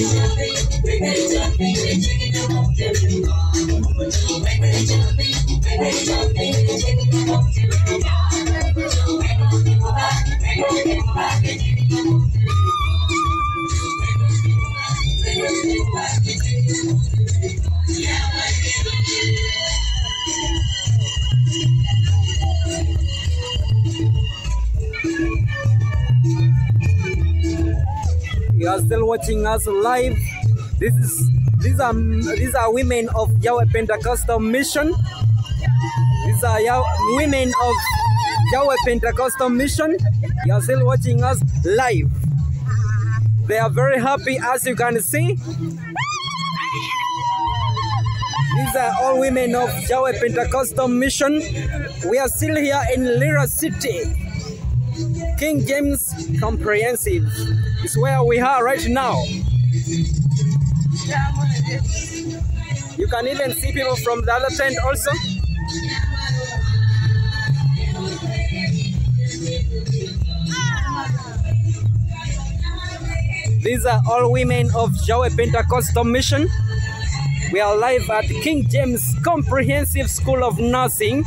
Yeah, You are still watching us live. This is these are these are women of Yahweh Pentecostal Mission. These are Yah- women of Yahweh Pentecostal Mission. You are still watching us live. They are very happy as you can see. These are all women of Yahweh Pentecostal Mission. We are still here in Lira City. King James Comprehensive is where we are right now. You can even see people from the other tent also. These are all women of Yahweh Pentecostal Mission. We are live at King James Comprehensive School of Nursing.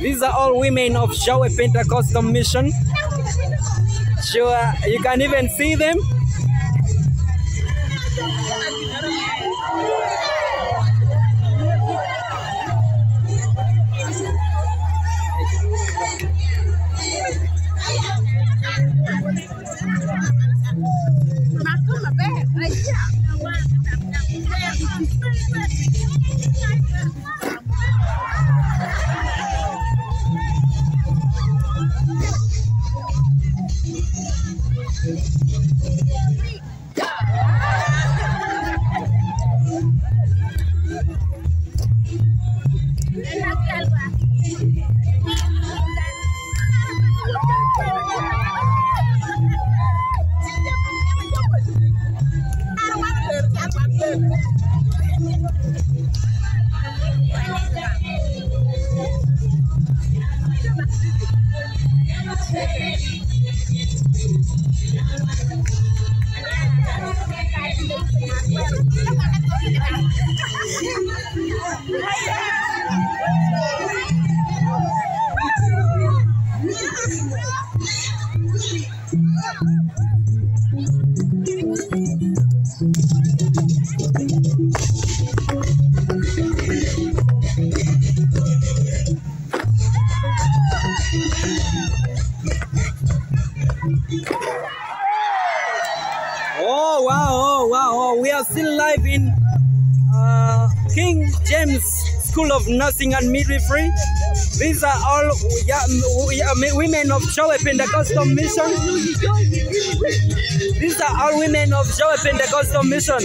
These are all women of Yahweh Pentecostal Mission. Sure, you can even see them. two, three, go! Oh wow, oh wow, oh, we are still live in uh, King James School of Nursing and Midwifery. These are all women of Yahweh Pentecostal Mission. These are all women of Yahweh Pentecostal Mission.